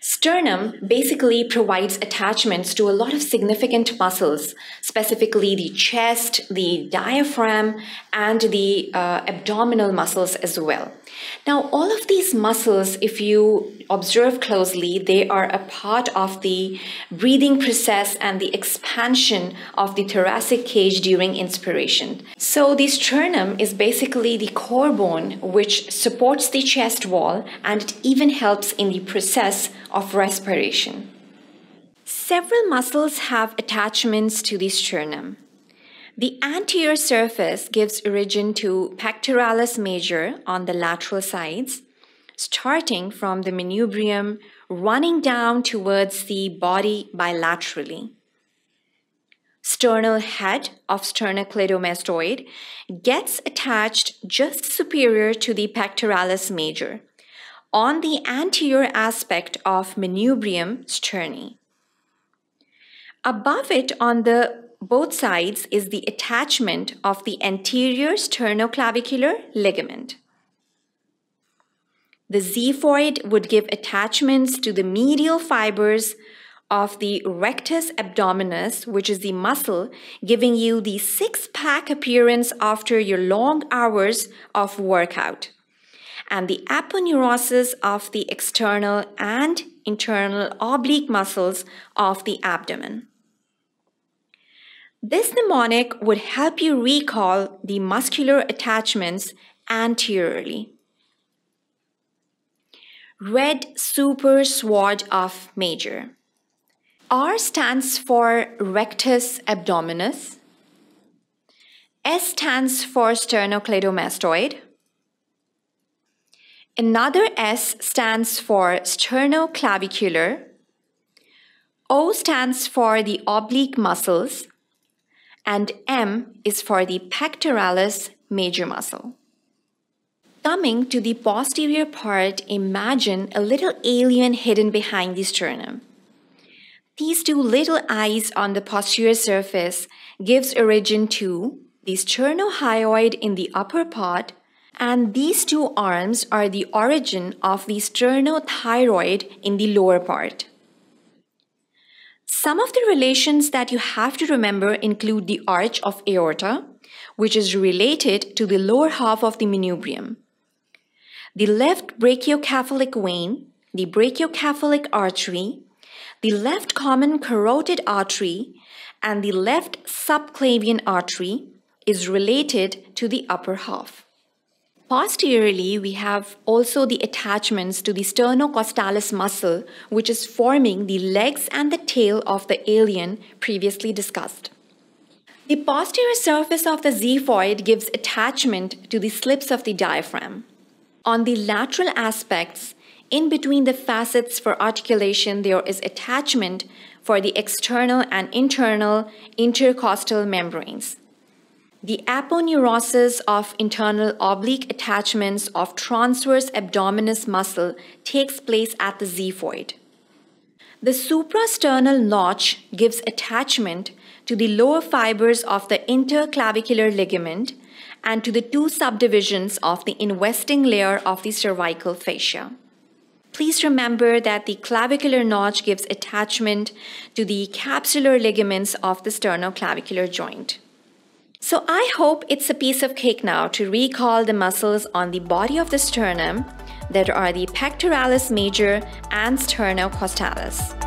Sternum basically provides attachments to a lot of significant muscles, specifically the chest, the diaphragm, and the uh, abdominal muscles as well. Now, all of these muscles, if you observe closely, they are a part of the breathing process and the expansion of the thoracic cage during inspiration. So, the sternum is basically the core bone which supports the chest wall and it even helps in the process of respiration. Several muscles have attachments to the sternum. The anterior surface gives origin to pectoralis major on the lateral sides, starting from the manubrium, running down towards the body bilaterally. Sternal head of sternocleidomastoid gets attached just superior to the pectoralis major on the anterior aspect of manubrium sterni. Above it on the both sides is the attachment of the anterior sternoclavicular ligament. The xiphoid would give attachments to the medial fibers of the rectus abdominis, which is the muscle giving you the six pack appearance after your long hours of workout, and the aponeurosis of the external and internal oblique muscles of the abdomen. This mnemonic would help you recall the muscular attachments anteriorly. Red super sword of major. R stands for rectus abdominis. S stands for sternocleidomastoid. Another S stands for sternoclavicular. O stands for the oblique muscles and M is for the pectoralis major muscle. Coming to the posterior part, imagine a little alien hidden behind the sternum. These two little eyes on the posterior surface gives origin to the sternohyoid in the upper part and these two arms are the origin of the sternothyroid in the lower part. Some of the relations that you have to remember include the arch of aorta, which is related to the lower half of the manubrium, the left brachiocephalic vein, the brachiocephalic artery, the left common carotid artery, and the left subclavian artery is related to the upper half. Posteriorly, we have also the attachments to the sternocostalis muscle, which is forming the legs and the tail of the alien previously discussed. The posterior surface of the xiphoid gives attachment to the slips of the diaphragm. On the lateral aspects, in between the facets for articulation, there is attachment for the external and internal intercostal membranes. The aponeurosis of internal oblique attachments of transverse abdominis muscle takes place at the xiphoid. The suprasternal notch gives attachment to the lower fibers of the interclavicular ligament and to the two subdivisions of the investing layer of the cervical fascia. Please remember that the clavicular notch gives attachment to the capsular ligaments of the sternoclavicular joint. So I hope it's a piece of cake now to recall the muscles on the body of the sternum that are the pectoralis major and sternocostalis.